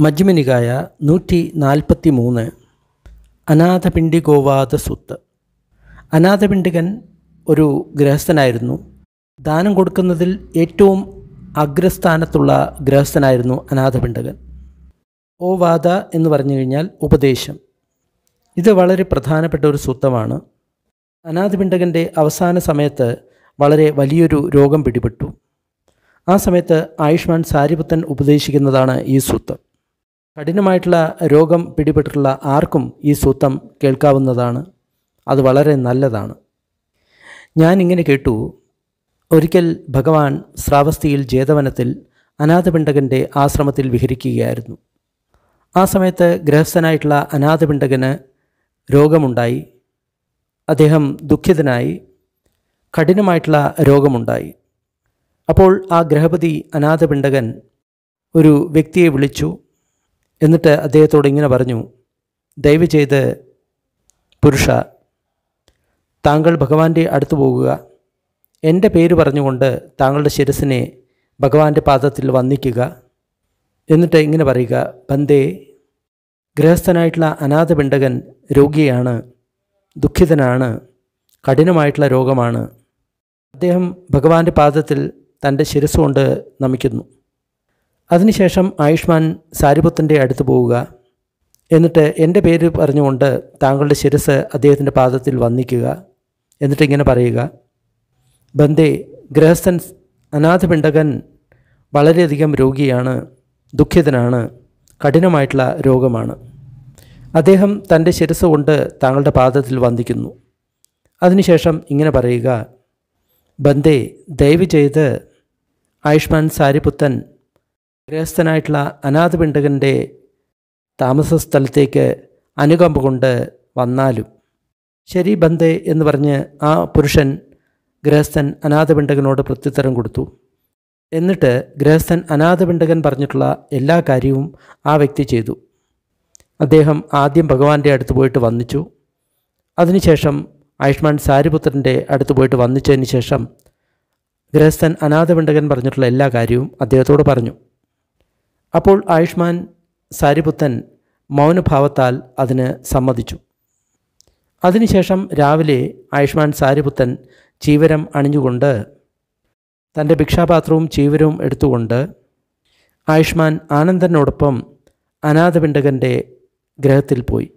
മജ്മനികായ നൂറ്റി നാൽപ്പത്തി മൂന്ന് അനാഥപിണ്ഡികോവാദ സുത്ത് അനാഥപിണ്ഡികൻ ഒരു ഗൃഹസ്ഥനായിരുന്നു. ദാനം കൊടുക്കുന്നതിൽ ഏറ്റവും അഗ്രസ്ഥാനത്തുള്ള ഗൃഹസ്ഥനായിരുന്നു അനാഥപിണ്ഡകൻ. ഓ വാദ എന്ന് പറഞ്ഞു കഴിഞ്ഞാൽ ഉപദേശം. ഇത് വളരെ പ്രധാനപ്പെട്ട ഒരു സൂത്രമാണ് അനാഥപിണ്ഡകന്റെ അവസാന സമയത്ത് വളരെ വലിയൊരു രോഗം പിടിപെട്ടു. ആ സമയത്ത് ആയുഷ്മാൻ സാരിപുത്തൻ ഉപദേശിക്കുന്നതാണ് ഈ സൂത്രം കഠിനമായിട്ടുള്ള രോഗം പിടിപെട്ടിട്ടുള്ള ആർക്കും ഈ സൂത്രം കേൾക്കാവുന്നതാണ്. അത് വളരെ നല്ലതാണ്. ഞാൻ ഇങ്ങനെ കേട്ടു ഒരിക്കൽ ഭഗവാൻ ശ്രാവസ്തിയിൽ ജേതവനത്തിൽ അനാഥപിണ്ഡകന്റെ ആശ്രമത്തിൽ വിഹരിക്കുകയായിരുന്നു. ആ സമയത്ത് ഗൃഹസ്ഥനായിട്ടുള്ള അനാഥപിണ്ഡകന് രോഗമുണ്ടായി. അദ്ദേഹം ദുഃഖിതനായി കഠിനമായിട്ടുള്ള രോഗമുണ്ടായി. അപ്പോൾ ആ ഗ്രഹപതി അനാഥപിണ്ഡകൻ ഒരു വ്യക്തിയെ വിളിച്ചു എന്നിട്ട് അദ്ദേഹത്തോട് ഇങ്ങനെ പറഞ്ഞു ദയവ് ചെയ്ത് പുരുഷ താങ്കൾ ഭഗവാന്റെ അടുത്ത് പോകുക. എന്റെ പേര് പറഞ്ഞുകൊണ്ട് താങ്കളുടെ ശിരസിനെ ഭഗവാന്റെ പാദത്തിൽ വന്ദിക്കുക എന്നിട്ട് ഇങ്ങനെ പറയുക ബന്ദേ ഗൃഹസ്ഥനായിട്ടുള്ള അനാഥപിണ്ഡകൻ രോഗിയാണ് ദുഃഖിതനാണ് കഠിനമായിട്ടുള്ള രോഗമാണ്. അദ്ദേഹം ഭഗവാന്റെ പാദത്തിൽ തന്റെ ശിരസ്സുകൊണ്ട് നമിക്കുന്നു. അതിനുശേഷം ആയുഷ്മാൻ സാരിപുത്തിന്റെ അടുത്ത് പോവുക. എന്നിട്ട് എന്റെ പേര് പറഞ്ഞുകൊണ്ട് താങ്കളുടെ ശിരസ് അദ്ദേഹത്തിന്റെ പാദത്തിൽ വന്നിക്കുക. എന്നിട്ട് ഇങ്ങനെ പറയുക. ബന്ദേ ഗൃഹസ്ഥൻ അനാഥപിണ്ടകൻ വളരെയധികം രോഗിയാണ് ദുഃഖിതനാണ് കഠിനമായിട്ടുള്ള രോഗമാണ്. അദ്ദേഹം തന്റെ ശിരസ് കൊണ്ട് താങ്കളുടെ പാദത്തിൽ വന്ദിക്കുന്നു. അതിനുശേഷം ഇങ്ങനെ പറയുക. ബന്ദേ ദയവ് ചെയ്ത് ആയുഷ്മാൻ സാരിപുത്തൻ ഗൃഹസ്ഥനായിട്ടുള്ള അനാഥപിണ്ഡകന്റെ താമസ സ്ഥലത്തേക്ക് അനുകമ്പ കൊണ്ട് വന്നാലും. ശരി ബന്ധേ എന്ന് പറഞ്ഞ് ആ പുരുഷൻ ഗൃഹസ്ഥൻ അനാഥപിണ്ഡകനോട് പ്രത്യുത്തരം കൊടുത്തു. എന്നിട്ട് ഗൃഹസ്ഥൻ അനാഥപിണ്ഡകൻ പറഞ്ഞിട്ടുള്ള എല്ലാ കാര്യവും ആ വ്യക്തി ചെയ്തു. അദ്ദേഹം ആദ്യം ഭഗവാന്റെ അടുത്ത് പോയിട്ട് വന്നിച്ചു. അതിനുശേഷം ആയുഷ്മാൻ സാരിപുത്രന്റെ അടുത്ത് പോയിട്ട് വന്നിച്ചതിന് ശേഷം ഗൃഹസ്ഥൻ അനാഥപിണ്ഡകൻ പറഞ്ഞിട്ടുള്ള എല്ലാ കാര്യവും അദ്ദേഹത്തോട് പറഞ്ഞു. അപ്പോൾ ആയുഷ്മാൻ സാരിപുത്തൻ മൗനഭാവത്താൽ അതിന് സമ്മതിച്ചു. അതിനുശേഷം രാവിലെ ആയുഷ്മാൻ സാരിപുത്തൻ ചീവരം അണിഞ്ഞുകൊണ്ട് തന്റെ ഭിക്ഷാപാത്രവും ചീവരവും എടുത്തുകൊണ്ട് ആയുഷ്മാൻ ആനന്ദനോടൊപ്പം അനാഥപിണ്ഡകന്റെ ഗ്രഹത്തിൽ പോയി.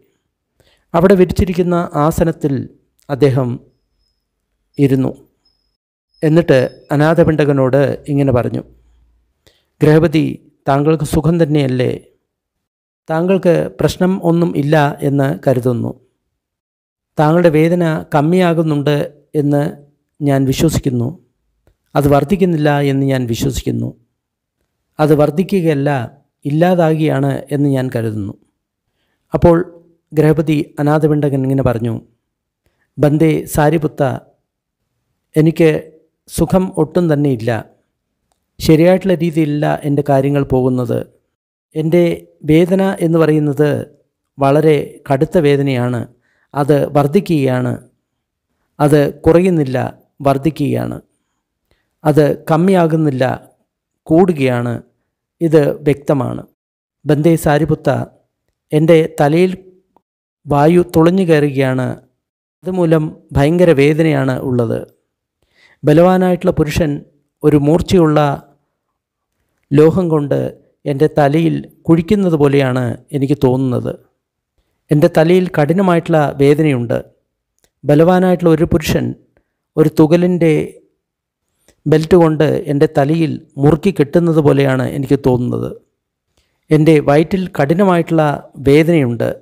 അവിടെ വിരിച്ചിരിക്കുന്ന ആസനത്തിൽ അദ്ദേഹം ഇരുന്നു. എന്നിട്ട് അനാഥപിണ്ഡകനോട് ഇങ്ങനെ പറഞ്ഞു ഗ്രഹപതി താങ്കൾക്ക് സുഖം തന്നെയല്ലേ? താങ്കൾക്ക് പ്രശ്നം ഒന്നും ഇല്ല എന്ന് കരുതുന്നു. താങ്കളുടെ വേദന കമ്മിയാകുന്നുണ്ട് എന്ന് ഞാൻ വിശ്വസിക്കുന്നു. അത് വർദ്ധിക്കുന്നില്ല എന്ന് ഞാൻ വിശ്വസിക്കുന്നു. അത് വർദ്ധിക്കുകയല്ല ഇല്ലാതാകുകയാണ് എന്ന് ഞാൻ കരുതുന്നു. അപ്പോൾ ഗ്രഹപതി അനാഥപിണ്ഡകൻ ഇങ്ങനെ പറഞ്ഞു ബന്ദേ സാരിപുത്ത എനിക്ക് സുഖം ഒട്ടും തന്നെ ഇല്ല ശരിയായിട്ടുള്ള രീതിയിലല്ല എന്റെ കാര്യങ്ങൾ പോകുന്നത് എന്റെ വേദന എന്ന് പറയുന്നത് വളരെ കടുത്ത വേദനയാണ്. അത് വർദ്ധിക്കുകയാണ്. അത് കുറയുന്നില്ല വർദ്ധിക്കുകയാണ്. അത് കമ്മിയാകുന്നില്ല കൂടുകയാണ്. ഇത് വ്യക്തമാണ്. ബന്ദേ സാരിപുത്ത എന്റെ തലയിൽ വായു തുളഞ്ഞു കയറുകയാണ്. അതുമൂലം ഭയങ്കര വേദനയാണ് ഉള്ളത്. ബലവാനായിട്ടുള്ള പുരുഷൻ ഒരു മൂർച്ചയുള്ള ലോഹം കൊണ്ട് എന്റെ തലയിൽ കുഴിക്കുന്നത് പോലെയാണ് എനിക്ക് തോന്നുന്നത്. എന്റെ തലയിൽ കഠിനമായിട്ടുള്ള വേദനയുണ്ട്. ബലവാനായിട്ടുള്ള ഒരു പുരുഷൻ ഒരു തുകലിന്റെ ബെൽറ്റ് കൊണ്ട് എന്റെ തലയിൽ മുറുക്കി കെട്ടുന്നത് പോലെയാണ് എനിക്ക് തോന്നുന്നത്. എന്റെ വയറ്റിൽ കഠിനമായിട്ടുള്ള വേദനയുണ്ട്.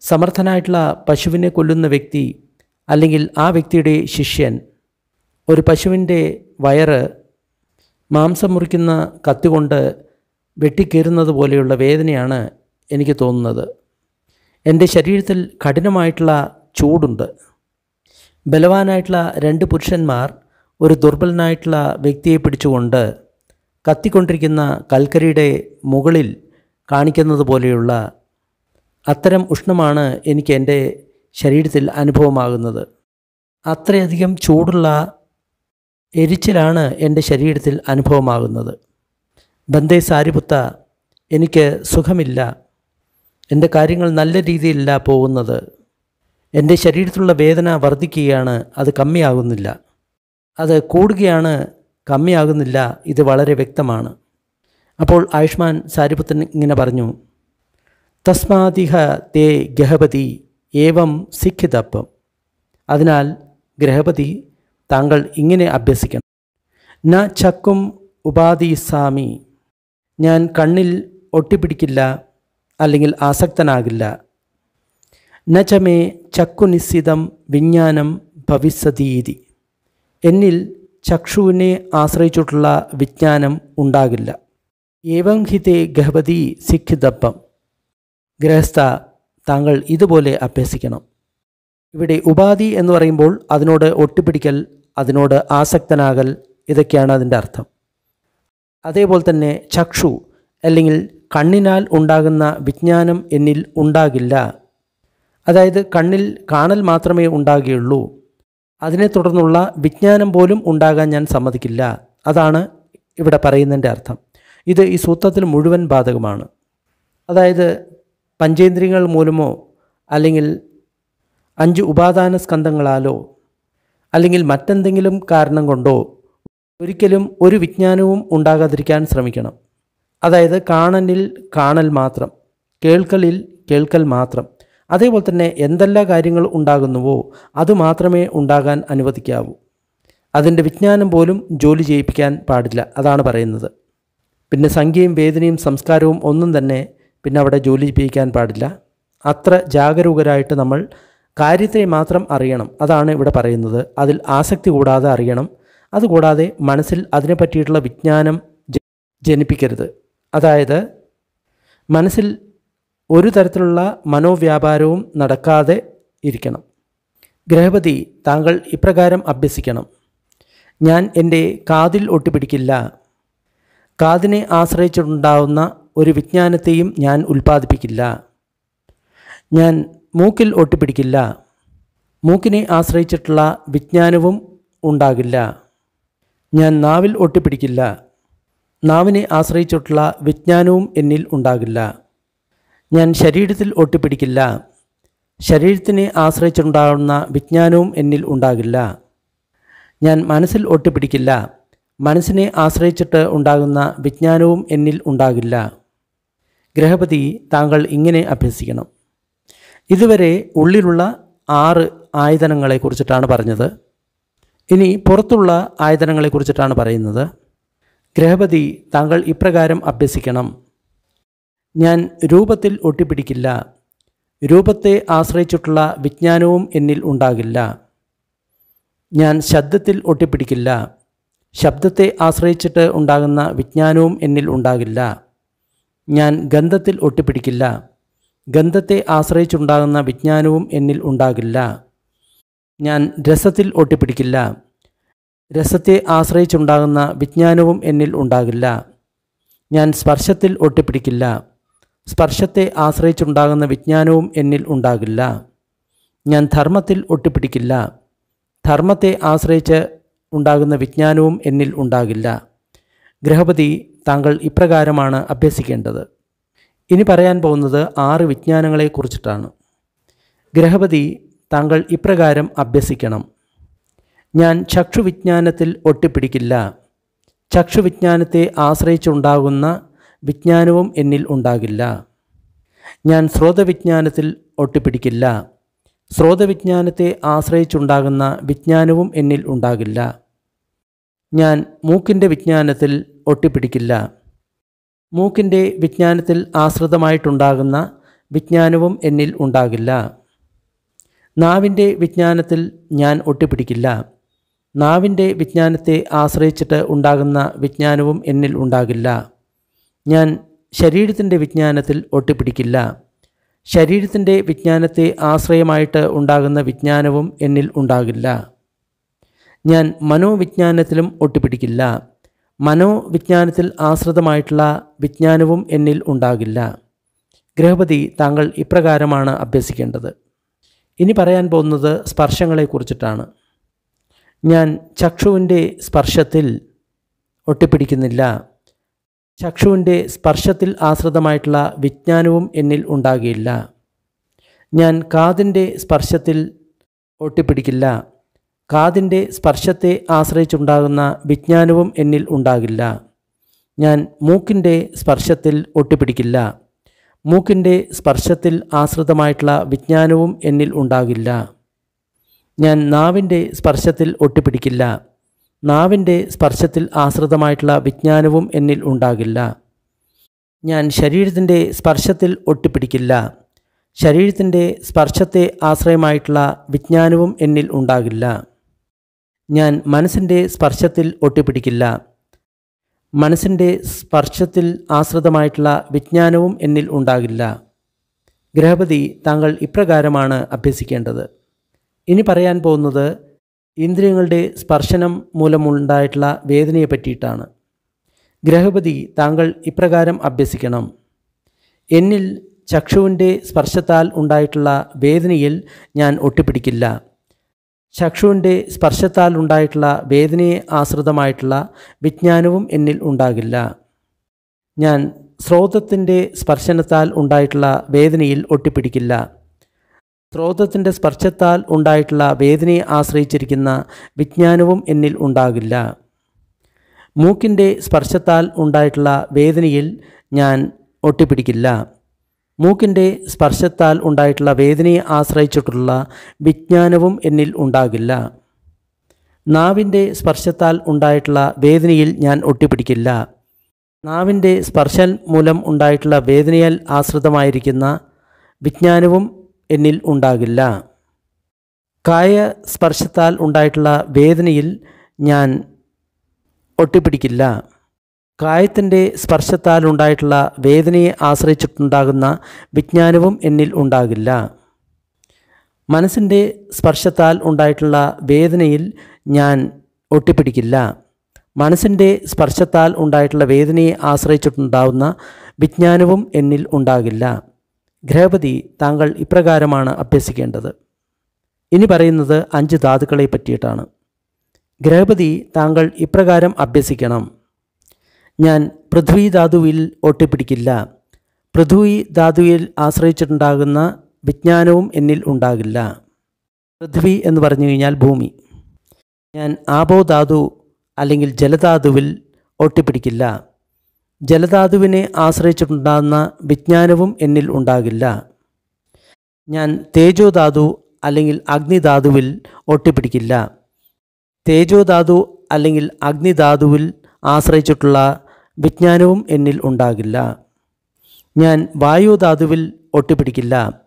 സമർത്ഥനായിട്ടുള്ള പശുവിനെ കൊല്ലുന്ന വ്യക്തി അല്ലെങ്കിൽ ആ വ്യക്തിയുടെ ശിഷ്യൻ ഒരു പശുവിന്റെ വയറ് മാംസം മുറിക്കുന്ന കത്തികൊണ്ട് വെട്ടിക്കീറുന്നത് പോലെയുള്ള വേദനയാണ് എനിക്ക് തോന്നുന്നത്. എന്റെ ശരീരത്തിൽ കഠിനമായിട്ടുള്ള ചൂടുണ്ട്. ബലവാനായിട്ടുള്ള രണ്ട് പുരുഷന്മാർ ഒരു ദുർബലനായിട്ടുള്ള വ്യക്തിയെ പിടിച്ചുകൊണ്ട് കത്തിക്കൊണ്ടിരിക്കുന്ന കൽക്കരിയുടെ മുകളിൽ കാണിക്കുന്നത് പോലെയുള്ള അത്തരം ഉഷ്ണമാണ് എനിക്ക് എന്റെ ശരീരത്തിൽ അനുഭവമാകുന്നത്. അത്രയധികം ചൂടുള്ള എരിച്ചിലാണ് എന്റെ ശരീരത്തിൽ അനുഭവമാകുന്നത്. ബന്ദേ സാരിപുത്ത എനിക്ക് സുഖമില്ല. എന്റെ കാര്യങ്ങൾ നല്ല രീതിയിലല്ല പോകുന്നത്. എന്റെ ശരീരത്തിലുള്ള വേദന വർദ്ധിക്കുകയാണ് അത് കമ്മിയാകുന്നില്ല. അത് കൂടുകയാണ് കമ്മിയാകുന്നില്ല ഇത് വളരെ വ്യക്തമാണ്. അപ്പോൾ ആയുഷ്മാൻ സാരിപുത്തൻ ഇങ്ങനെ പറഞ്ഞു തസ്മാതിഹ തേ ഗഹപതി ഏവം സിഖിതപ്പം അതിനാൽ ഗ്രഹപതി താങ്കൾ ഇങ്ങനെ അഭ്യസിക്കണം. ന ചക്കും ഉപാധി സാമി. ഞാൻ കണ്ണിൽ ഒട്ടിപ്പിടിക്കില്ല അല്ലെങ്കിൽ ആസക്തനാകില്ല. ന ചമേ ചക്കുനിശ്ചിതം വിജ്ഞാനം ഭവിസതീതി. എന്നിൽ ചക്ഷുവിനെ ആശ്രയിച്ചിട്ടുള്ള വിജ്ഞാനം ഉണ്ടാകില്ല. ഏവം ഹിതേ ഗഹപതി സിഖിതപ്പം ഗൃഹസ്ഥ താങ്കൾ ഇതുപോലെ അഭ്യസിക്കണം. ഇവിടെ ഉപാധി എന്ന് പറയുമ്പോൾ അതിനോട് ഒട്ടിപ്പിടിക്കൽ അതിനോട് ആസക്തനാകൽ ഇതൊക്കെയാണ് അതിന്റെ അർത്ഥം. അതേപോലെ തന്നെ ചക്ഷു അല്ലെങ്കിൽ കണ്ണിനാൽ ഉണ്ടാകുന്ന വിജ്ഞാനം എന്നിൽ ഉണ്ടാകില്ല. അതായത് കണ്ണിൽ കാണൽ മാത്രമേ ഉണ്ടാകുകയുള്ളൂ. അതിനെ തുടർന്നുള്ള വിജ്ഞാനം പോലും ഉണ്ടാകാൻ ഞാൻ സമ്മതിക്കില്ല. അതാണ് ഇവിടെ പറയുന്നതിന്റെ അർത്ഥം. ഇത് ഈ സൂത്രത്തിൽ മുഴുവൻ ബാധകമാണ്. അതായത് പഞ്ചേന്ദ്രിയങ്ങൾ മൂലമോ അല്ലെങ്കിൽ അഞ്ച് ഉപാദാന സ്കന്ധങ്ങളാലോ അല്ലെങ്കിൽ മറ്റെന്തെങ്കിലും കാരണം കൊണ്ടോ ഒരിക്കലും ഒരു വിജ്ഞാനവും ഉണ്ടാകാതിരിക്കാൻ ശ്രമിക്കണം. അതായത് കാണലിൽ കാണൽ മാത്രം കേൾക്കലിൽ കേൾക്കൽ മാത്രം. അതേപോലെ തന്നെ എന്തെല്ലാം കാര്യങ്ങൾ ഉണ്ടാകുന്നുവോ അത് മാത്രമേ ഉണ്ടാകാൻ അനുവദിക്കാവൂ. അതിന്റെ വിജ്ഞാനം പോലും ജോലി ചെയ്യിപ്പിക്കാൻ പാടില്ല അതാണ് പറയുന്നത്. പിന്നെ സംഖ്യയും വേദനയും സംസ്കാരവും ഒന്നും തന്നെ പിന്നെ അവിടെ ജോലി ചെയ്യിപ്പിക്കാൻ പാടില്ല. അത്ര ജാഗരൂകരായിട്ട് നമ്മൾ കാര്യത്തെ മാത്രം അറിയണം അതാണ് ഇവിടെ പറയുന്നത്. അതിൽ ആസക്തി കൂടാതെ അറിയണം. അതുകൂടാതെ മനസ്സിൽ അതിനെ പറ്റിയിട്ടുള്ള വിജ്ഞാനം ജനിപ്പിക്കരുത്. അതായത് മനസ്സിൽ ഒരു തരത്തിലുള്ള മനോവ്യാപാരവും നടക്കാതെ ഇരിക്കണം. ഗ്രഹപതി താങ്കൾ ഇപ്രകാരം അഭ്യസിക്കണം. ഞാൻ എന്റെ കാതിൽ ഒട്ടിപ്പിടിക്കില്ല. കാതിനെ ആശ്രയിച്ചിട്ടുണ്ടാവുന്ന ഒരു വിജ്ഞാനത്തെയും ഞാൻ ഉൽപ്പാദിപ്പിക്കില്ല. ഞാൻ മൂക്കിൽ ഒട്ടിപ്പിടിക്കില്ല. മൂക്കിനെ ആശ്രയിച്ചിട്ടുള്ള വിജ്ഞാനവും ഉണ്ടാകില്ല. ഞാൻ നാവിൽ ഒട്ടിപ്പിടിക്കില്ല. നാവിനെ ആശ്രയിച്ചിട്ടുള്ള വിജ്ഞാനവും എന്നിൽ ഉണ്ടാകില്ല. ഞാൻ ശരീരത്തിൽ ഒട്ടിപ്പിടിക്കില്ല. ശരീരത്തിനെ ആശ്രയിച്ചുണ്ടാകുന്ന വിജ്ഞാനവും എന്നിൽ ഉണ്ടാകില്ല. ഞാൻ മനസ്സിൽ ഒട്ടിപ്പിടിക്കില്ല. മനസ്സിനെ ആശ്രയിച്ചിട്ട് ഉണ്ടാകുന്ന വിജ്ഞാനവും എന്നിൽ ഉണ്ടാകില്ല. ഗ്രഹപതി താങ്കൾ ഇങ്ങനെ അഭ്യസിക്കണം. ഇതുവരെ ഉള്ളിലുള്ള ആറ് ആയുധനങ്ങളെ കുറിച്ചിട്ടാണ് പറഞ്ഞത്. ഇനി പുറത്തുള്ള ആയുധനങ്ങളെ കുറിച്ചിട്ടാണ് പറയുന്നത്. ഗ്രഹപതി താങ്കൾ ഇപ്രകാരം അഭ്യസിക്കണം. ഞാൻ രൂപത്തിൽ ഒട്ടിപ്പിടിക്കില്ല. രൂപത്തെ ആശ്രയിച്ചിട്ടുള്ള വിജ്ഞാനവും എന്നിൽ ഉണ്ടാകില്ല. ഞാൻ ശബ്ദത്തിൽ ഒട്ടിപ്പിടിക്കില്ല. ശബ്ദത്തെ ആശ്രയിച്ചിട്ട് ഉണ്ടാകുന്ന വിജ്ഞാനവും എന്നിൽ ഉണ്ടാകില്ല. ഞാൻ ഗന്ധത്തിൽ ഒട്ടിപ്പിടിക്കില്ല. ഗന്ധത്തെ ആശ്രയിച്ചുണ്ടാകുന്ന വിജ്ഞാനവും എന്നിൽ ഉണ്ടാകില്ല. ഞാൻ രസത്തിൽ ഒട്ടിപ്പിടിക്കില്ല. രസത്തെ ആശ്രയിച്ചുണ്ടാകുന്ന വിജ്ഞാനവും എന്നിൽ ഉണ്ടാകില്ല. ഞാൻ സ്പർശത്തിൽ ഒട്ടിപ്പിടിക്കില്ല. സ്പർശത്തെ ആശ്രയിച്ചുണ്ടാകുന്ന വിജ്ഞാനവും എന്നിൽ ഉണ്ടാകില്ല. ഞാൻ ധർമ്മത്തിൽ ഒട്ടിപ്പിടിക്കില്ല. ധർമ്മത്തെ ആശ്രയിച്ച് ഉണ്ടാകുന്ന വിജ്ഞാനവും എന്നിൽ ഉണ്ടാകില്ല. ഗ്രഹപതി താങ്കൾ ഇപ്രകാരമാണ് അഭ്യസിക്കേണ്ടത്. ഇനി പറയാൻ പോകുന്നത് ആറ് വിജ്ഞാനങ്ങളെക്കുറിച്ചിട്ടാണ്. ഗ്രഹപതി താങ്കൾ ഇപ്രകാരം അഭ്യസിക്കണം. ഞാൻ ചക്ഷുവിജ്ഞാനത്തിൽ ഒട്ടിപ്പിടിക്കില്ല. ചക്ഷുവിജ്ഞാനത്തെ ആശ്രയിച്ചുണ്ടാകുന്ന വിജ്ഞാനവും എന്നിൽ ഉണ്ടാകില്ല. ഞാൻ സ്രോതവിജ്ഞാനത്തിൽ ഒട്ടിപ്പിടിക്കില്ല. സ്രോതവിജ്ഞാനത്തെ ആശ്രയിച്ചുണ്ടാകുന്ന വിജ്ഞാനവും എന്നിൽ ഉണ്ടാകില്ല. ഞാൻ മൂക്കിന്റെ വിജ്ഞാനത്തിൽ ഒട്ടിപ്പിടിക്കില്ല. മൂക്കിന്റെ വിജ്ഞാനത്തിൽ ആശ്രിതമായിട്ടുണ്ടാകുന്ന വിജ്ഞാനവും എന്നിൽ ഉണ്ടാകില്ല. നാവിന്റെ വിജ്ഞാനത്തിൽ ഞാൻ ഒട്ടിപ്പിടിക്കില്ല. നാവിന്റെ വിജ്ഞാനത്തെ ആശ്രയിച്ചിട്ട് ഉണ്ടാകുന്ന വിജ്ഞാനവും എന്നിൽ ഉണ്ടാകില്ല. ഞാൻ ശരീരത്തിന്റെ വിജ്ഞാനത്തിൽ ഒട്ടിപ്പിടിക്കില്ല. ശരീരത്തിന്റെ വിജ്ഞാനത്തെ ആശ്രയമായിട്ട് ഉണ്ടാകുന്ന വിജ്ഞാനവും എന്നിൽ ഉണ്ടാകില്ല. ഞാൻ മനോവിജ്ഞാനത്തിലും ഒട്ടിപ്പിടിക്കില്ല. മനോവിജ്ഞാനത്തിൽ ആശ്രിതമായിട്ടുള്ള വിജ്ഞാനവും എന്നിൽ ഉണ്ടാകില്ല. ഗൃഹപതി താങ്കൾ ഇപ്രകാരമാണ് അഭ്യസിക്കേണ്ടത്. ഇനി പറയാൻ പോകുന്നത് സ്പർശങ്ങളെക്കുറിച്ചിട്ടാണ്. ഞാൻ ചക്ഷുവിന്റെ സ്പർശത്തിൽ ഒട്ടിപ്പിടിക്കുന്നില്ല. ചക്ഷുവിന്റെ സ്പർശത്തിൽ ആശ്രിതമായിട്ടുള്ള വിജ്ഞാനവും എന്നിൽ ഉണ്ടാകില്ല ഞാൻ കാതിന്റെ സ്പർശത്തിൽ ഒട്ടിപ്പിടിക്കില്ല. കാതിന്റെ സ്പർശത്തെ ആശ്രയിച്ചുണ്ടാകുന്ന വിജ്ഞാനവും എന്നിൽ ഉണ്ടാകില്ല. ഞാൻ മൂക്കിന്റെ സ്പർശത്തിൽ ഒട്ടിപ്പിടിക്കില്ല. മൂക്കിന്റെ സ്പർശത്തിൽ ആശ്രിതമായിട്ടുള്ള വിജ്ഞാനവും എന്നിൽ ഉണ്ടാകില്ല. ഞാൻ നാവിന്റെ സ്പർശത്തിൽ ഒട്ടിപ്പിടിക്കില്ല. നാവിന്റെ സ്പർശത്തിൽ ആശ്രിതമായിട്ടുള്ള വിജ്ഞാനവും എന്നിൽ ഉണ്ടാകില്ല. ഞാൻ ശരീരത്തിന്റെ സ്പർശത്തിൽ ഒട്ടിപ്പിടിക്കില്ല. ശരീരത്തിന്റെ സ്പർശത്തെ ആശ്രയമായിട്ടുള്ള വിജ്ഞാനവും എന്നിൽ ഉണ്ടാകില്ല. ഞാൻ മനസ്സിന്റെ സ്പർശത്തിൽ ഒട്ടിപ്പിടിക്കില്ല. മനസ്സിന്റെ സ്പർശത്തിൽ ആശ്രിതമായിട്ടുള്ള വിജ്ഞാനവും എന്നിൽ ഉണ്ടാകില്ല. ഗ്രഹപതി താങ്കൾ ഇപ്രകാരമാണ് അഭ്യസിക്കേണ്ടത്. ഇനി പറയാൻ പോകുന്നത് ഇന്ദ്രിയങ്ങളുടെ സ്പർശനം മൂലമുണ്ടായിട്ടുള്ള വേദനയെ പറ്റിയിട്ടാണ്. ഗ്രഹപതി താങ്കൾ ഇപ്രകാരം അഭ്യസിക്കണം. എന്നിൽ ചക്ഷുവിന്റെ സ്പർശത്താൽ ഉണ്ടായിട്ടുള്ള വേദനയിൽ ഞാൻ ഒട്ടിപ്പിടിക്കില്ല. ചക്ഷുവിന്റെ സ്പർശത്താൽ ഉണ്ടായിട്ടുള്ള വേദനയെ ആശ്രിതമായിട്ടുള്ള വിജ്ഞാനവും എന്നിൽ ഉണ്ടാകില്ല. ഞാൻ സ്രോതത്തിന്റെ സ്പർശനത്താൽ ഉണ്ടായിട്ടുള്ള വേദനയിൽ ഒട്ടിപ്പിടിക്കില്ല. സ്രോതത്തിന്റെ സ്പർശത്താൽ ഉണ്ടായിട്ടുള്ള വേദനയെ ആശ്രയിച്ചിരിക്കുന്ന വിജ്ഞാനവും എന്നിൽ ഉണ്ടാകില്ല. മൂക്കിന്റെ സ്പർശത്താൽ ഉണ്ടായിട്ടുള്ള വേദനയിൽ ഞാൻ ഒട്ടിപ്പിടിക്കില്ല. മൂക്കിന്റെ സ്പർശത്താൽ ഉണ്ടായിട്ടുള്ള വേദനയെ ആശ്രയിച്ചിട്ടുള്ള വിജ്ഞാനവും എന്നിൽ ഉണ്ടാകില്ല. നാവിന്റെ സ്പർശത്താൽ ഉണ്ടായിട്ടുള്ള വേദനയിൽ ഞാൻ ഒട്ടിപ്പിടിക്കില്ല. നാവിന്റെ സ്പർശൻ മൂലം ഉണ്ടായിട്ടുള്ള വേദനയാൽ ആശ്രിതമായിരിക്കുന്ന വിജ്ഞാനവും എന്നിൽ ഉണ്ടാകില്ല. കായ സ്പർശത്താൽ ഉണ്ടായിട്ടുള്ള വേദനയിൽ ഞാൻ ഒട്ടിപ്പിടിക്കില്ല. കായത്തിന്റെ സ്പർശത്താൽ ഉണ്ടായിട്ടുള്ള വേദനയെ ആശ്രയിച്ചിട്ടുണ്ടാകുന്ന വിജ്ഞാനവും എന്നിൽ ഉണ്ടാകില്ല. മനസ്സിന്റെ സ്പർശത്താൽ ഉണ്ടായിട്ടുള്ള വേദനയിൽ ഞാൻ ഒട്ടിപ്പിടിക്കില്ല. മനസ്സിന്റെ സ്പർശത്താൽ ഉണ്ടായിട്ടുള്ള വേദനയെ ആശ്രയിച്ചിട്ടുണ്ടാകുന്ന വിജ്ഞാനവും എന്നിൽ ഉണ്ടാകില്ല. ഗ്രഹപതി താങ്കൾ ഇപ്രകാരമാണ് അഭ്യസിക്കേണ്ടത്. ഇനി പറയുന്നത് അഞ്ച് ധാതുക്കളെ പറ്റിയിട്ടാണ്. ഗ്രഹപതി താങ്കൾ ഇപ്രകാരം അഭ്യസിക്കണം. ഞാൻ പൃഥ്വി ധാതുവിൽ ഒട്ടിപ്പിടിക്കില്ല. പൃഥ്വി ധാതുവിൽ ആശ്രയിച്ചിട്ടുണ്ടാകുന്ന വിജ്ഞാനവും എന്നിൽ ഉണ്ടാകില്ല. പൃഥ്വി എന്ന് പറഞ്ഞു കഴിഞ്ഞാൽ ഭൂമി. ഞാൻ ആപോ ധാതു അല്ലെങ്കിൽ ജലധാതുവിൽ ഒട്ടിപ്പിടിക്കില്ല. ജലധാതുവിനെ ആശ്രയിച്ചിട്ടുണ്ടാകുന്ന വിജ്ഞാനവും എന്നിൽ ഉണ്ടാകില്ല. ഞാൻ തേജോധാതു അല്ലെങ്കിൽ അഗ്നിധാതുവിൽ ഒട്ടിപ്പിടിക്കില്ല. തേജോധാതു അല്ലെങ്കിൽ അഗ്നിധാതുവിൽ ആശ്രയിച്ചിട്ടുള്ള വിജ്ഞാനവും എന്നിൽ ഉണ്ടാകില്ല. ഞാൻ വായുധാതുവിൽ ഒട്ടിപ്പിടിക്കില്ല.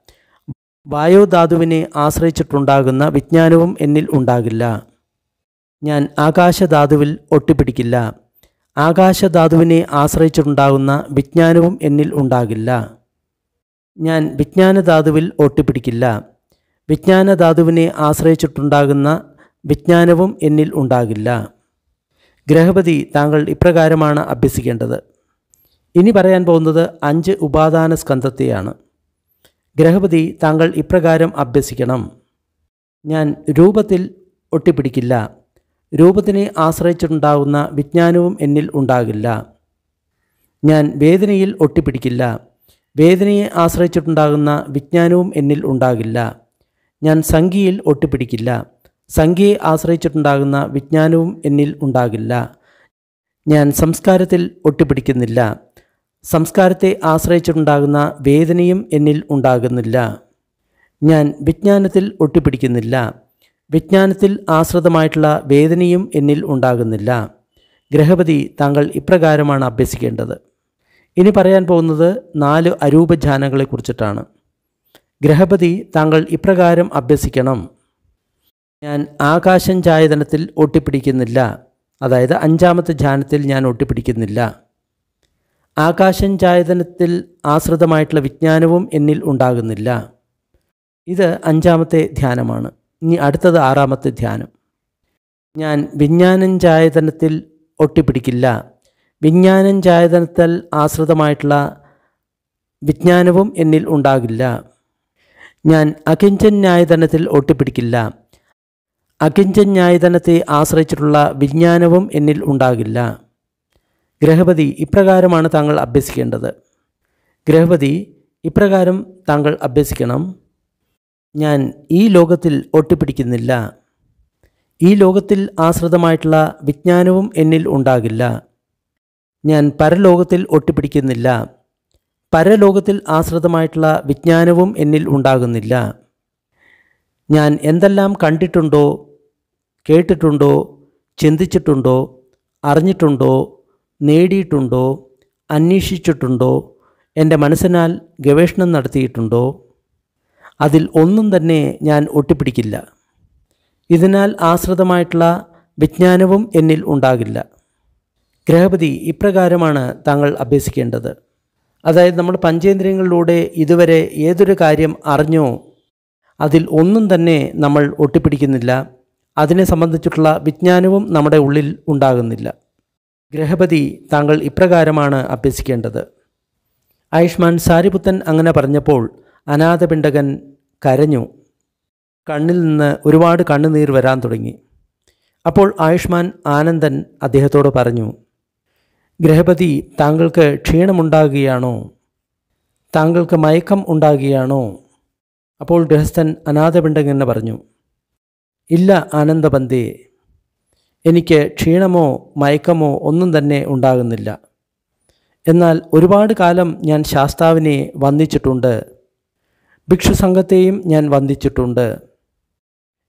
വായുധാതുവിനെ ആശ്രയിച്ചിട്ടുണ്ടാകുന്ന വിജ്ഞാനവും എന്നിൽ ഉണ്ടാകില്ല. ഞാൻ ആകാശധാതുവിൽ ഒട്ടിപ്പിടിക്കില്ല. ആകാശധാതുവിനെ ആശ്രയിച്ചിട്ടുണ്ടാകുന്ന വിജ്ഞാനവും എന്നിൽ ഉണ്ടാകില്ല. ഞാൻ വിജ്ഞാനധാതുവിൽ ഒട്ടിപ്പിടിക്കില്ല. വിജ്ഞാനധാതുവിനെ ആശ്രയിച്ചിട്ടുണ്ടാകുന്ന വിജ്ഞാനവും എന്നിൽ ഉണ്ടാകില്ല. ഗ്രഹപതി താങ്കൾ ഇപ്രകാരമാണ് അഭ്യസിക്കേണ്ടത്. ഇനി പറയാൻ പോകുന്നത് അഞ്ച് ഉപാദാന സ്കന്ധത്തെയാണ്. ഗ്രഹപതി താങ്കൾ ഇപ്രകാരം അഭ്യസിക്കണം. ഞാൻ രൂപത്തിൽ ഒട്ടിപ്പിടിക്കില്ല. രൂപത്തിനെ ആശ്രയിച്ചിട്ടുണ്ടാകുന്ന വിജ്ഞാനവും എന്നിൽ ഉണ്ടാകില്ല. ഞാൻ വേദനയിൽ ഒട്ടിപ്പിടിക്കില്ല. വേദനയെ ആശ്രയിച്ചിട്ടുണ്ടാകുന്ന വിജ്ഞാനവും എന്നിൽ ഉണ്ടാകില്ല. ഞാൻ സംഖ്യയിൽ ഒട്ടിപ്പിടിക്കില്ല. സംഖ്യയെ ആശ്രയിച്ചിട്ടുണ്ടാകുന്ന വിജ്ഞാനവും എന്നിൽ ഉണ്ടാകില്ല. ഞാൻ സംസ്കാരത്തിൽ ഒട്ടിപ്പിടിക്കുന്നില്ല. സംസ്കാരത്തെ ആശ്രയിച്ചിട്ടുണ്ടാകുന്ന വേദനയും എന്നിൽ ഉണ്ടാകുന്നില്ല. ഞാൻ വിജ്ഞാനത്തിൽ ഒട്ടിപ്പിടിക്കുന്നില്ല. വിജ്ഞാനത്തിൽ ആശ്രിതമായിട്ടുള്ള വേദനയും എന്നിൽ ഉണ്ടാകുന്നില്ല. ഗ്രഹപതി താങ്കൾ ഇപ്രകാരമാണ് അഭ്യസിക്കേണ്ടത്. ഇനി പറയാൻ പോകുന്നത് നാല് അരൂപധ്യാനങ്ങളെക്കുറിച്ചിട്ടാണ് ഗ്രഹപതി താങ്കൾ ഇപ്രകാരം അഭ്യസിക്കണം. ഞാൻ ആകാശം ചായതനത്തിൽ ഒട്ടിപ്പിടിക്കുന്നില്ല. അതായത് അഞ്ചാമത്തെ ധ്യാനത്തിൽ ഞാൻ ഒട്ടിപ്പിടിക്കുന്നില്ല. ആകാശം ചായതനത്തിൽ ആശ്രിതമായിട്ടുള്ള വിജ്ഞാനവും എന്നിൽ ഉണ്ടാകുന്നില്ല. ഇത് അഞ്ചാമത്തെ ധ്യാനമാണ്. ഇനി അടുത്തത് ആറാമത്തെ ധ്യാനം. ഞാൻ വിജ്ഞാനം ചായതനത്തിൽ ഒട്ടിപ്പിടിക്കില്ല. വിജ്ഞാനം ചായതനത്തിൽ ആശ്രിതമായിട്ടുള്ള വിജ്ഞാനവും എന്നിൽ ഉണ്ടാകില്ല. ഞാൻ അകിഞ്ചൻ ന്യായതനത്തിൽ ഒട്ടിപ്പിടിക്കില്ല. അകിഞ്ചൻ ന്യായതനത്തെ ആശ്രയിച്ചിട്ടുള്ള വിജ്ഞാനവും എന്നിൽ ഉണ്ടാകില്ല. ഗ്രഹപതി ഇപ്രകാരമാണ് താങ്കൾ അഭ്യസിക്കേണ്ടത്. ഗ്രഹപതി ഇപ്രകാരം താങ്കൾ അഭ്യസിക്കണം. ഞാൻ ഈ ലോകത്തിൽ ഒട്ടിപ്പിടിക്കുന്നില്ല. ഈ ലോകത്തിൽ ആശ്രിതമായിട്ടുള്ള വിജ്ഞാനവും എന്നിൽ ഉണ്ടാകില്ല. ഞാൻ പരലോകത്തിൽ ഒട്ടിപ്പിടിക്കുന്നില്ല. പരലോകത്തിൽ ആശ്രിതമായിട്ടുള്ള വിജ്ഞാനവും എന്നിൽ ഉണ്ടാകുന്നില്ല. ഞാൻ എന്തെല്ലാം കണ്ടിട്ടുണ്ടോ കേട്ടിട്ടുണ്ടോ? ചിന്തിച്ചിട്ടുണ്ടോ? അറിഞ്ഞിട്ടുണ്ടോ? നേടിയിട്ടുണ്ടോ? അന്വേഷിച്ചിട്ടുണ്ടോ? എന്റെ മനസ്സിനാൽ ഗവേഷണം നടത്തിയിട്ടുണ്ടോ? അതിൽ ഒന്നും തന്നെ ഞാൻ ഒട്ടിപ്പിടിക്കില്ല. ഇതിനാൽ ആശ്രിതമായിട്ടുള്ള വിജ്ഞാനവും എന്നിൽ ഉണ്ടാകില്ല. ഗ്രഹപതി ഇപ്രകാരമാണ് താങ്കൾ അഭ്യസിക്കേണ്ടത്. അതായത് നമ്മൾ പഞ്ചേന്ദ്രിയങ്ങളിലൂടെ ഇതുവരെ ഏതൊരു കാര്യം അറിഞ്ഞോ അതിൽ ഒന്നും തന്നെ നമ്മൾ ഒട്ടിപ്പിടിക്കുന്നില്ല. അതിനെ സംബന്ധിച്ചിട്ടുള്ള വിജ്ഞാനവും നമ്മുടെ ഉള്ളിൽ ഉണ്ടാകുന്നില്ല. ഗ്രഹപതി താങ്കൾ ഇപ്രകാരമാണ് അഭ്യസിക്കേണ്ടത്. ആയുഷ്മാൻ സാരിപുത്തൻ അങ്ങനെ പറഞ്ഞപ്പോൾ അനാഥപിണ്ടകൻ കരഞ്ഞു. കണ്ണിൽ നിന്ന് ഒരുപാട് കണ്ണുനീർ വരാൻ തുടങ്ങി. അപ്പോൾ ആയുഷ്മാൻ ആനന്ദൻ അദ്ദേഹത്തോട് പറഞ്ഞു ഗ്രഹപതി താങ്കൾക്ക് ക്ഷീണമുണ്ടാകുകയാണോ? താങ്കൾക്ക് മയക്കം ഉണ്ടാകുകയാണോ? അപ്പോൾ ഗൃഹസ്ഥൻ അനാഥപിണ്ടകൻ പറഞ്ഞു ഇല്ല ആനന്ദപന്തേ എനിക്ക് ക്ഷീണമോ മയക്കമോ ഒന്നും തന്നെ ഉണ്ടാകുന്നില്ല. എന്നാൽ ഒരുപാട് കാലം ഞാൻ ശാസ്താവിനെ വന്ദിച്ചിട്ടുണ്ട്. ഭിക്ഷുസംഘത്തെയും ഞാൻ വന്ദിച്ചിട്ടുണ്ട്.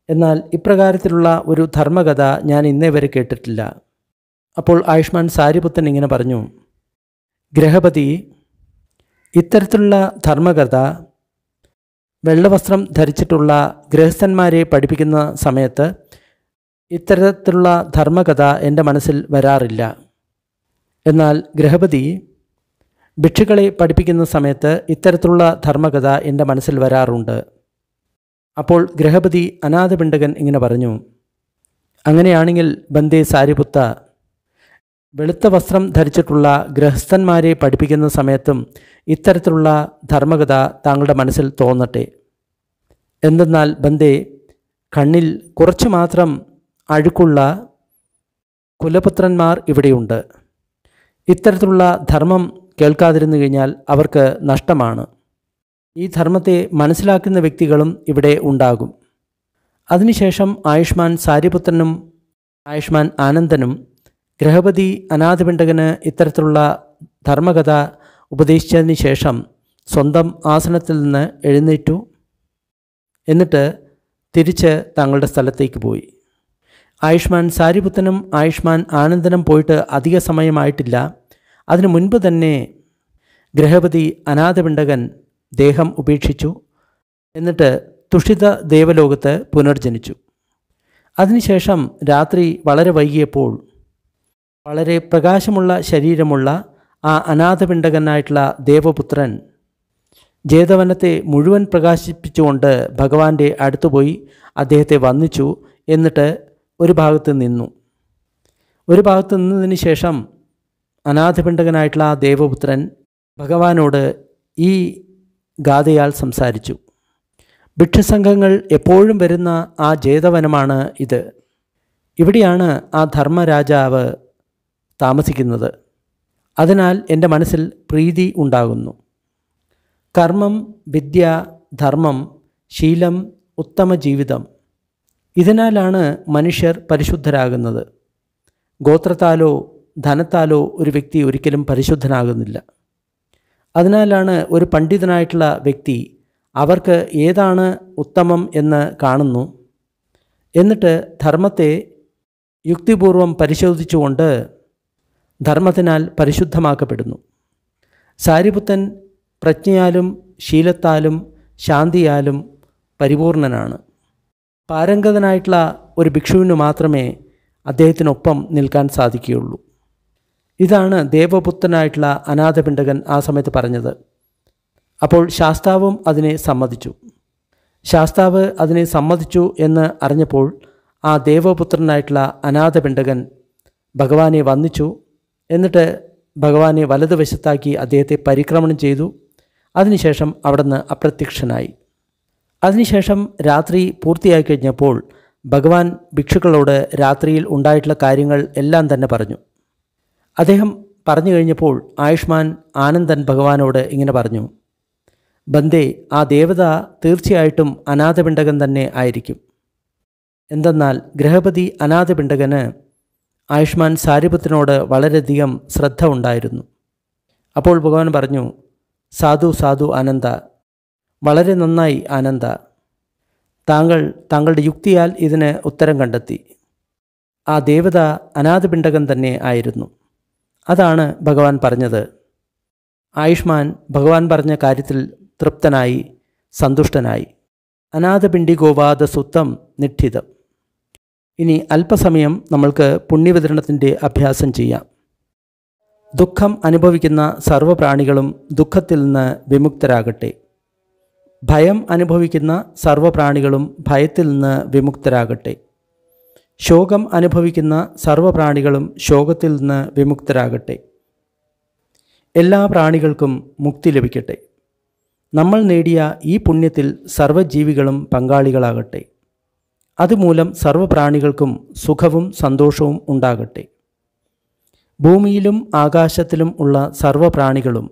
എന്നാൽ ഇപ്രകാരത്തിലുള്ള ഒരു ധർമ്മകഥ ഞാൻ ഇന്നേ വരെ കേട്ടിട്ടില്ല. അപ്പോൾ ആയുഷ്മാൻ സാരിപുത്തൻ ഇങ്ങനെ പറഞ്ഞു. ഗ്രഹപതി ഇത്തരത്തിലുള്ള ധർമ്മകഥ വെള്ളവസ്ത്രം ധരിച്ചിട്ടുള്ള ഗൃഹസ്ഥന്മാരെ പഠിപ്പിക്കുന്ന സമയത്ത് ഇത്തരത്തിലുള്ള ധർമ്മകഥ എന്റെ മനസ്സിൽ വരാറില്ല. എന്നാൽ ഗൃഹപതി ഭിക്ഷുക്കളെ പഠിപ്പിക്കുന്ന സമയത്ത് ഇത്തരത്തിലുള്ള ധർമ്മകഥ എന്റെ മനസ്സിൽ വരാറുണ്ട്. അപ്പോൾ ഗൃഹപതി അനാഥപിണ്ടകൻ ഇങ്ങനെ പറഞ്ഞു അങ്ങനെയാണെങ്കിൽ ബന്ദേ സാരിപുത്ത വെളുത്ത വസ്ത്രം ധരിച്ചിട്ടുള്ള ഗൃഹസ്ഥന്മാരെ പഠിപ്പിക്കുന്ന സമയത്തും ഇത്തരത്തിലുള്ള ധർമ്മകഥ താങ്കളുടെ മനസ്സിൽ തോന്നട്ടെ. എന്തെന്നാൽ ബന്ദേ കണ്ണിൽ കുറച്ചു മാത്രം അഴുക്കുള്ള കുലപുത്രന്മാർ ഇവിടെയുണ്ട്. ഇത്തരത്തിലുള്ള ധർമ്മം കേൾക്കാതിരുന്നു കഴിഞ്ഞാൽ അവർക്ക് നഷ്ടമാണ്. ഈ ധർമ്മത്തെ മനസ്സിലാക്കുന്ന വ്യക്തികളും ഇവിടെ ഉണ്ടാകും. അതിനുശേഷം ആയുഷ്മാൻ സാരിപുത്രനും ആയുഷ്മാൻ ആനന്ദനും ഗ്രഹപതി അനാഥപിണ്ടകന് ഇത്തരത്തിലുള്ള ധർമ്മകഥ ഉപദേശിച്ചതിന് ശേഷം സ്വന്തം ആസനത്തിൽ നിന്ന് എഴുന്നേറ്റു. എന്നിട്ട് തിരിച്ച് തങ്ങളുടെ സ്ഥലത്തേക്ക് പോയി. ആയുഷ്മാൻ സാരിപുത്തനും ആയുഷ്മാൻ ആനന്ദനും പോയിട്ട് അധിക സമയമായിട്ടില്ല. അതിനു മുൻപ് തന്നെ ഗ്രഹപതി അനാഥപിണ്ടകൻ ദേഹം ഉപേക്ഷിച്ചു. എന്നിട്ട് തുഷിത ദേവലോകത്ത് പുനർജനിച്ചു. അതിനുശേഷം രാത്രി വളരെ വൈകിയപ്പോൾ വളരെ പ്രകാശമുള്ള ശരീരമുള്ള ആ അനാഥപിണ്ടകനായിട്ടുള്ള ദേവപുത്രൻ ജേതവനത്തെ മുഴുവൻ പ്രകാശിപ്പിച്ചുകൊണ്ട് ഭഗവാന്റെ അടുത്തുപോയി അദ്ദേഹത്തെ വന്നിച്ചു എന്നിട്ട് ഒരു ഭാഗത്ത് നിന്നു. ഒരു ഭാഗത്ത് നിന്നതിന് ശേഷം അനാഥപിണ്ടകനായിട്ടുള്ള ആ ദേവപുത്രൻ ഭഗവാനോട് ഈ ഗാഥയാൽ സംസാരിച്ചു. ഭിക്ഷസംഘങ്ങൾ എപ്പോഴും വരുന്ന ആ ജേതവനമാണ് ഇത്. ഇവിടെയാണ് ആ ധർമ്മരാജാവ് താമസിക്കുന്നത്. അതിനാൽ എന്റെ മനസ്സിൽ പ്രീതി ഉണ്ടാകുന്നു. കർമ്മം വിദ്യ ധർമ്മം ശീലം ഉത്തമ ജീവിതം. ഇതിനാലാണ് മനുഷ്യർ പരിശുദ്ധരാകുന്നത്. ഗോത്രത്താലോ ധനത്താലോ ഒരു വ്യക്തി ഒരിക്കലും പരിശുദ്ധനാകുന്നില്ല. അതിനാലാണ് ഒരു പണ്ഡിതനായിട്ടുള്ള വ്യക്തി അവർക്ക് ഏതാണ് ഉത്തമം എന്ന് കാണുന്നു. എന്നിട്ട് ധർമ്മത്തെ യുക്തിപൂർവം പരിശോധിച്ചുകൊണ്ട് ധർമ്മത്തിനാൽ പരിശുദ്ധമാക്കപ്പെടുന്നു. സാരിപുത്തൻ പ്രജ്ഞയാലും ശീലത്താലും ശാന്തിയാലും പരിപൂർണനാണ്. പാരംഗതനായിട്ടുള്ള ഒരു ഭിക്ഷുവിന് മാത്രമേ അദ്ദേഹത്തിനൊപ്പം നിൽക്കാൻ സാധിക്കുകയുള്ളൂ. ഇതാണ് ദേവപുത്രനായിട്ടുള്ള അനാഥപിണ്ടകൻ ആ സമയത്ത് പറഞ്ഞത്. അപ്പോൾ ശാസ്താവും അതിനെ സമ്മതിച്ചു. ശാസ്താവ് അതിനെ സമ്മതിച്ചു എന്ന് അറിഞ്ഞപ്പോൾ ആ ദേവപുത്രനായിട്ടുള്ള അനാഥപിണ്ടകൻ ഭഗവാനെ വന്ദിച്ചു. എന്നിട്ട് ഭഗവാനെ വലതുവശത്താക്കി അദ്ദേഹത്തെ പരിക്രമണം ചെയ്തു. അതിനുശേഷം അവിടുന്ന് അപ്രത്യക്ഷനായി. അതിനുശേഷം രാത്രി പൂർത്തിയായി കഴിഞ്ഞപ്പോൾ ഭഗവാൻ ഭിക്ഷുക്കളോട് രാത്രിയിൽ ഉണ്ടായിട്ടുള്ള കാര്യങ്ങൾ എല്ലാം തന്നെ പറഞ്ഞു. അദ്ദേഹം പറഞ്ഞു കഴിഞ്ഞപ്പോൾ ആയുഷ്മാൻ ആനന്ദൻ ഭഗവാനോട് ഇങ്ങനെ പറഞ്ഞു ബന്ദേ ആ ദേവത തീർച്ചയായിട്ടും അനാഥപിണ്ടകൻ തന്നെ ആയിരിക്കും. എന്തെന്നാൽ ഗ്രഹപതി അനാഥപിണ്ടകന് ആയുഷ്മാൻ സാരിപുത്രനോട് വളരെയധികം ശ്രദ്ധ ഉണ്ടായിരുന്നു. അപ്പോൾ ഭഗവാൻ പറഞ്ഞു സാധു സാധു ആനന്ദ വളരെ നന്നായി ആനന്ദ താങ്കൾ താങ്കളുടെ യുക്തിയാൽ ഇതിന് ഉത്തരം കണ്ടെത്തി. ആ ദേവത അനാഥപിണ്ടകൻ തന്നെ ആയിരുന്നു. അതാണ് ഭഗവാൻ പറഞ്ഞത്. ആയുഷ്മാൻ ഭഗവാൻ പറഞ്ഞ കാര്യത്തിൽ തൃപ്തനായി സന്തുഷ്ടനായി. അനാഥപിണ്ടി സുത്തം നിഠിതം. ഇനി അല്പസമയം നമ്മൾക്ക് പുണ്യവിതരണത്തിന്റെ അഭ്യാസം ചെയ്യാം. ദുഃഖം അനുഭവിക്കുന്ന സർവപ്രാണികളും ദുഃഖത്തിൽ നിന്ന് വിമുക്തരാകട്ടെ. ഭയം അനുഭവിക്കുന്ന സർവപ്രാണികളും ഭയത്തിൽ നിന്ന് വിമുക്തരാകട്ടെ. ശോകം അനുഭവിക്കുന്ന സർവപ്രാണികളും ശോകത്തിൽ നിന്ന് വിമുക്തരാകട്ടെ. എല്ലാ പ്രാണികൾക്കും മുക്തി ലഭിക്കട്ടെ. നമ്മൾ നേടിയ ഈ പുണ്യത്തിൽ സർവജീവികളും പങ്കാളികളാകട്ടെ. അതുമൂലം സർവപ്രാണികൾക്കും സുഖവും സന്തോഷവും ഉണ്ടാകട്ടെ. ഭൂമിയിലും ആകാശത്തിലും ഉള്ള സർവപ്രാണികളും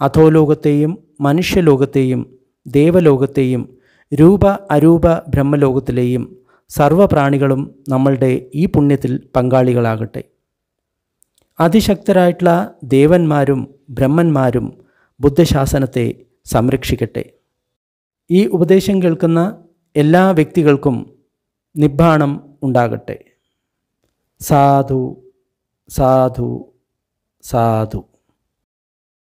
അധോലോകത്തെയും മനുഷ്യലോകത്തെയും ദേവലോകത്തെയും രൂപ അരൂപ ബ്രഹ്മലോകത്തിലെയും സർവപ്രാണികളും നമ്മളുടെ ഈ പുണ്യത്തിൽ പങ്കാളികളാകട്ടെ. അതിശക്തരായിട്ടുള്ള ദേവന്മാരും ബ്രഹ്മന്മാരും ബുദ്ധശാസനത്തെ സംരക്ഷിക്കട്ടെ. ഈ ഉപദേശം കേൾക്കുന്ന എല്ലാ വ്യക്തികൾക്കും നിബ്ബാണം ഉണ്ടാകട്ടെ സാധു സാധു സാധു